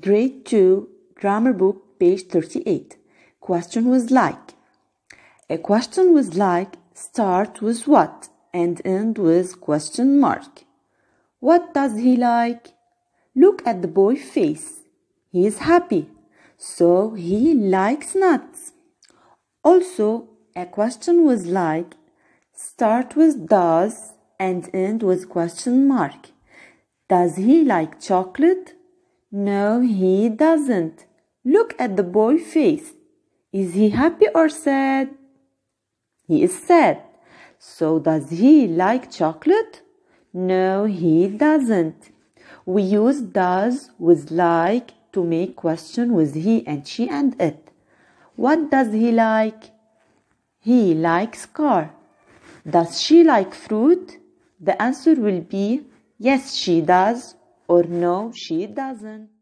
Grade 2, Grammar Book, page 38. Question was like. A question was like start with what and end with question mark. What does he like? Look at the boy face. He is happy. So he likes nuts. Also, a question was like start with does and end with question mark. Does he like chocolate? No, he doesn't. Look at the boy face. Is he happy or sad? He is sad. So does he like chocolate? No, he doesn't. We use does with like to make question with he and she and it. What does he like? He likes car. Does she like fruit? The answer will be yes, she does or no, she doesn't.